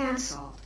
Cancelled.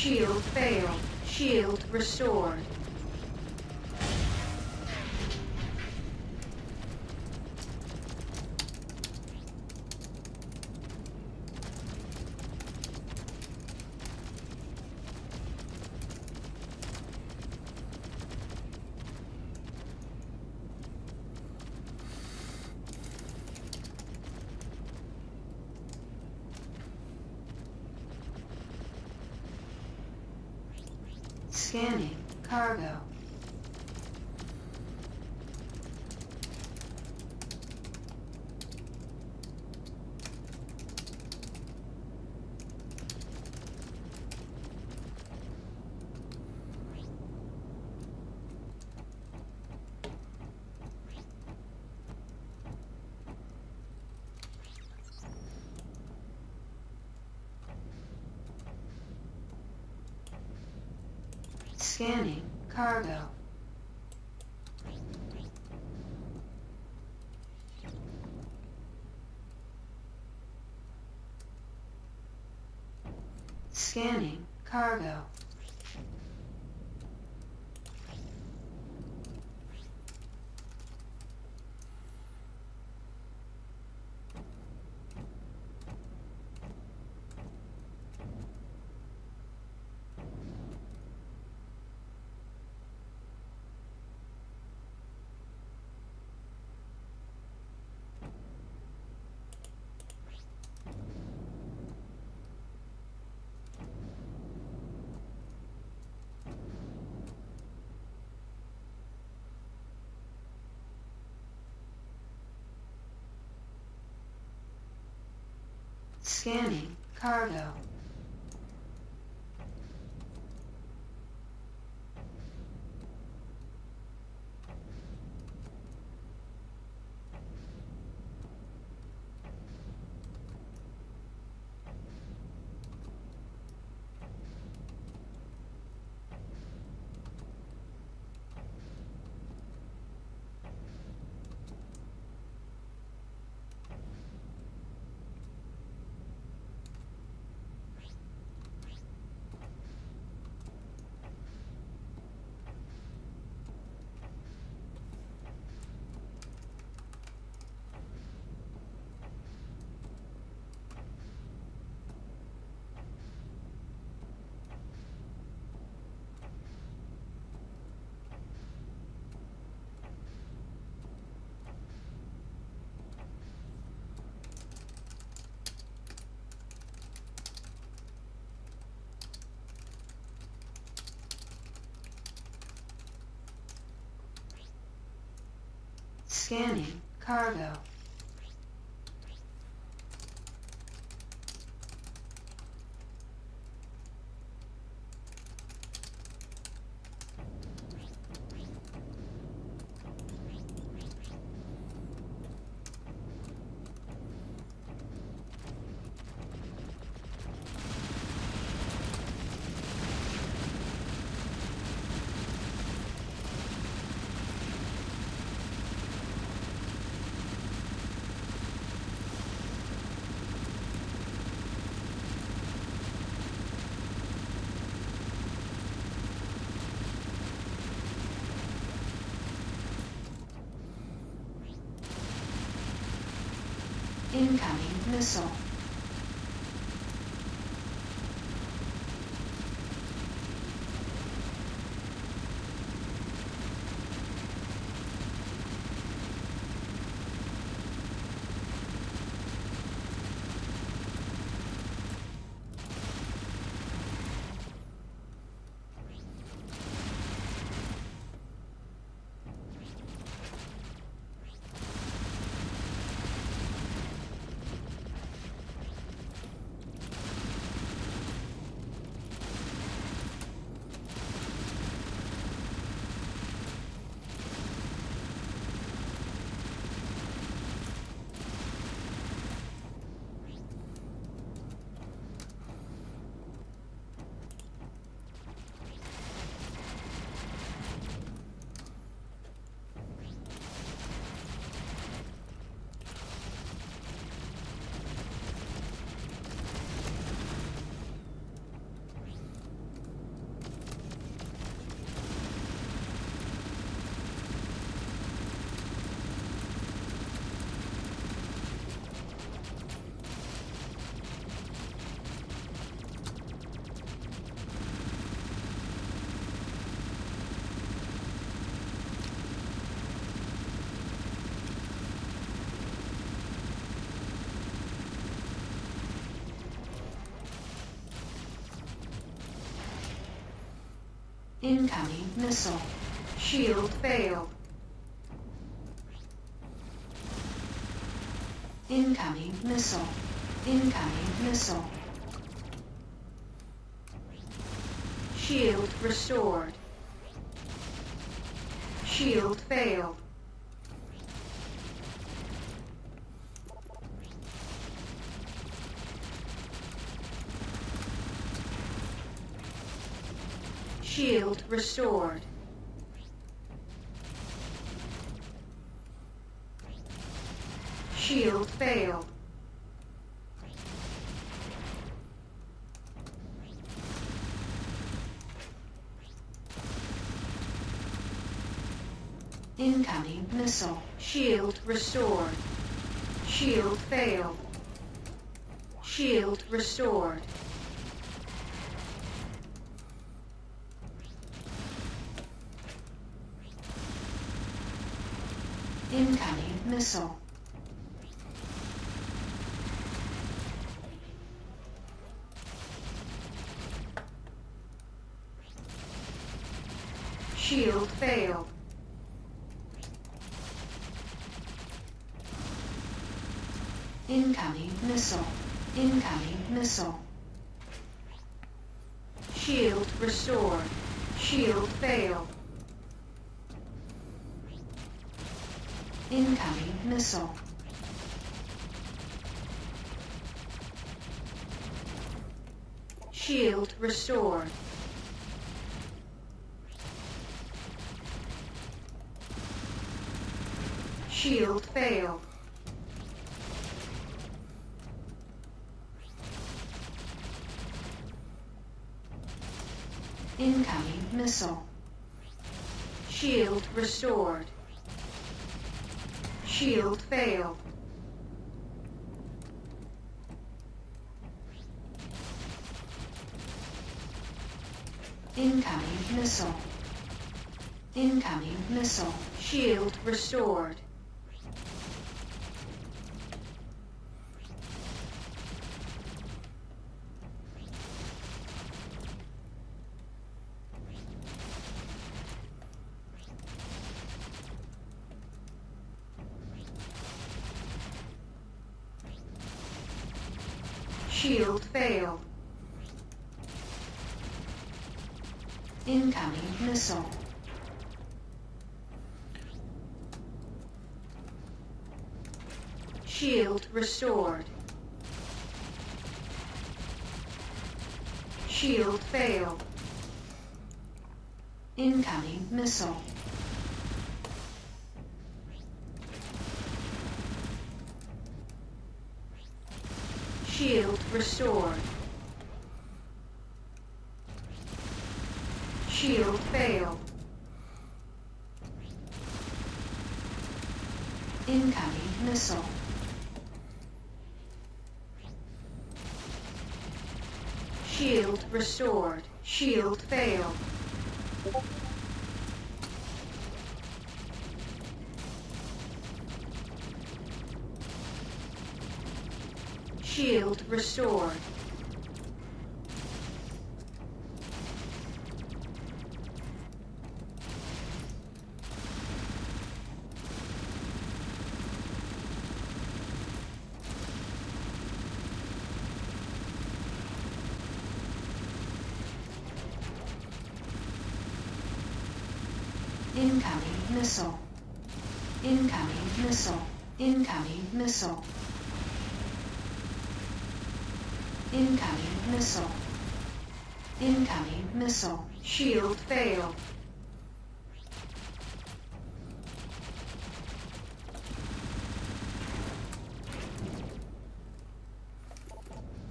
Shield failed. Shield restored. Scanning. Cargo. Scanning. Cargo. Scanning. Cargo. Scanning. Cargo. Scanning cargo. Incoming missile. Incoming missile. Shield failed. Incoming missile. Incoming missile. Shield restored. Shield failed. Shield restored. Shield failed. Incoming missile. Shield restored. Shield failed. Shield restored. Incoming missile. Shield failed. Incoming missile. Incoming missile. Shield restored. Shield failed. Incoming missile. Shield restored. Shield failed. Incoming missile. Shield restored. Shield failed. Incoming missile. Incoming missile. Shield restored. Shield failed. Incoming missile. Shield restored. Shield failed. Incoming missile. Shield restored. Shield failed. Incoming missile. Shield restored. Shield failed. Shield restored. Incoming missile. Incoming missile. Incoming missile. Incoming missile. Incoming missile. Shield failed.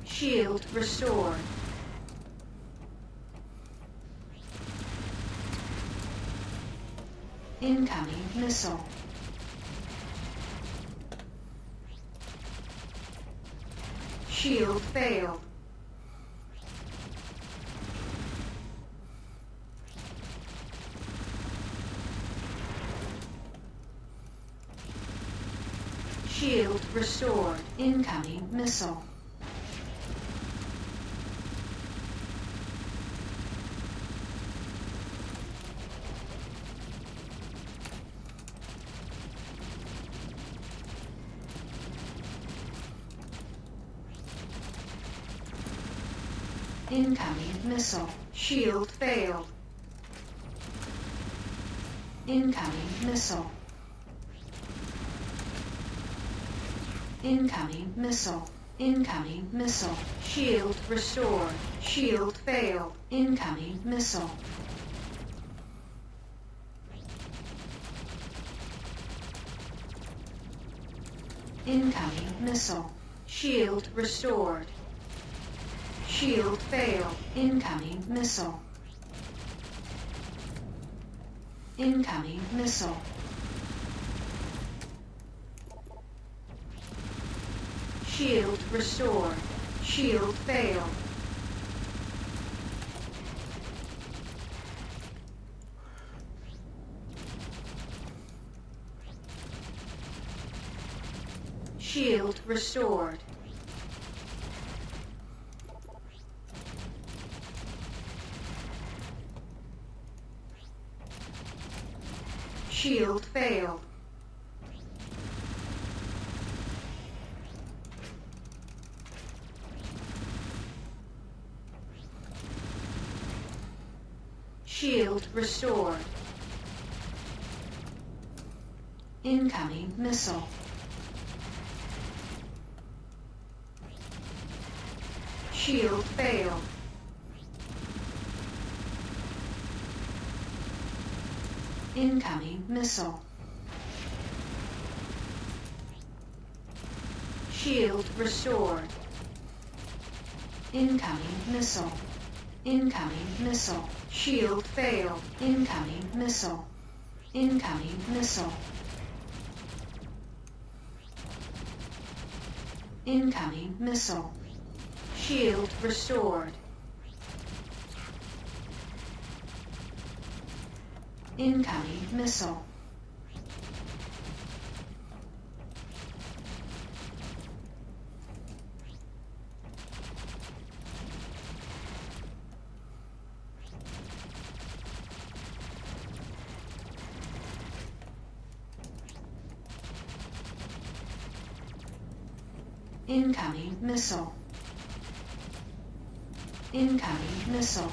Shield restored. Incoming missile. Shield failed. Shield restored. Incoming missile. Incoming missile. Shield failed. Incoming missile. Incoming missile. Incoming missile. Shield restored. Shield failed. Incoming missile. Incoming missile. Shield restored. Shield fail. Incoming missile. Incoming missile. Shield restored. Shield fail. Shield restored. Shield failed. Shield restored. Incoming missile. Shield failed. Incoming missile. Shield restored. Incoming missile. Incoming missile. Shield failed. Incoming missile. Incoming missile. Incoming missile. Shield restored. Incoming missile. Incoming missile. Incoming missile.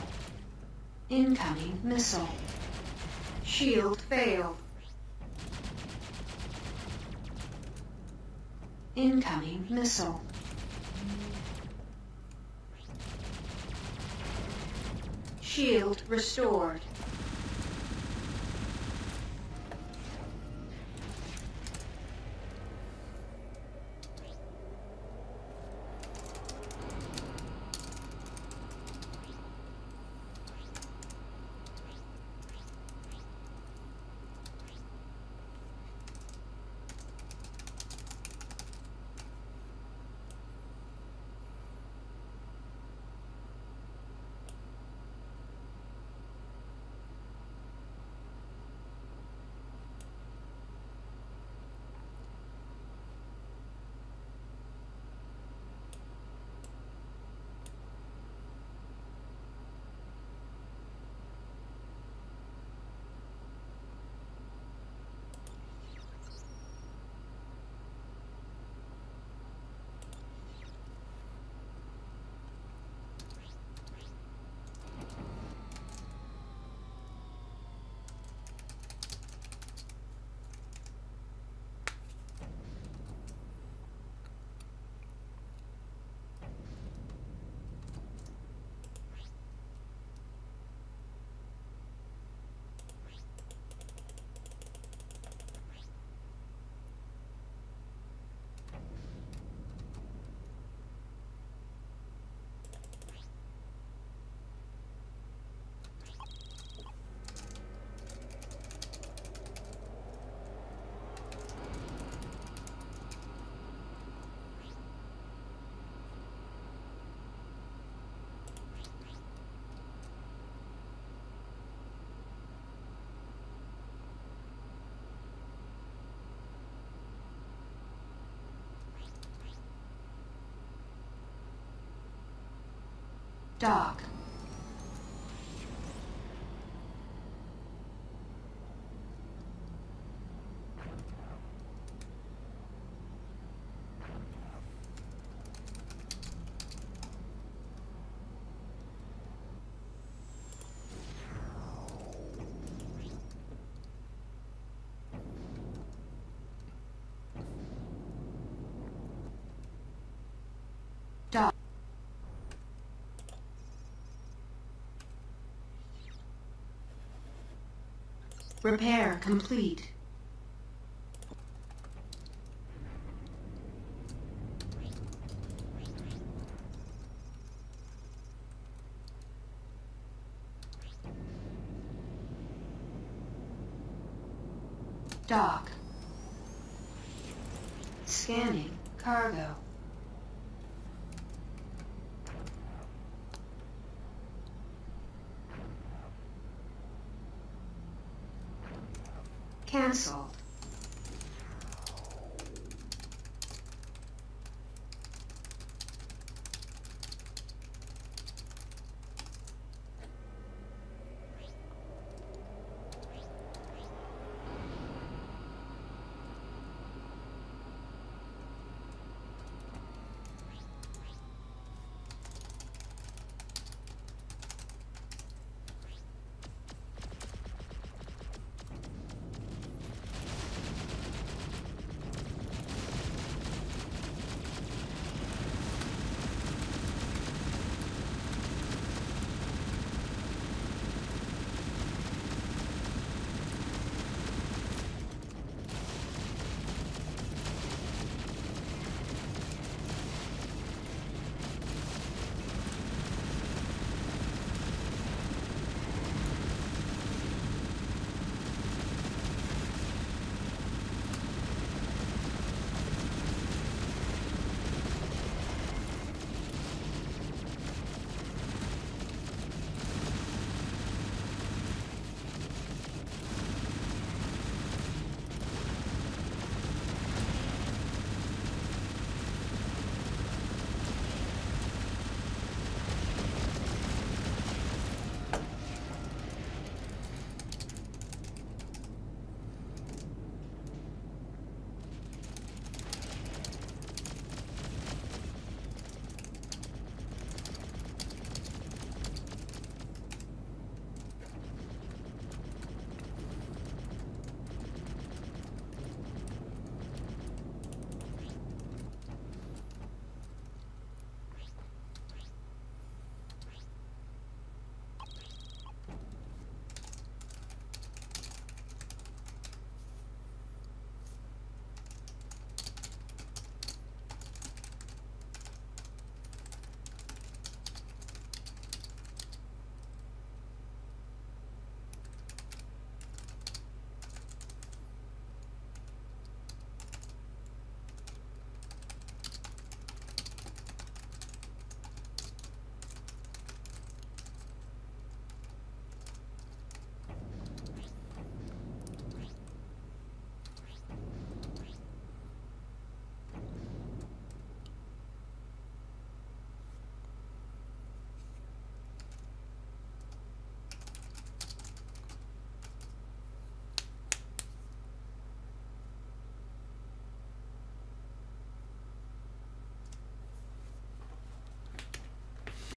Incoming missile. Shield failed. Incoming missile. Shield restored. Dock. Dock. Repair complete. Dock. Scanning cargo.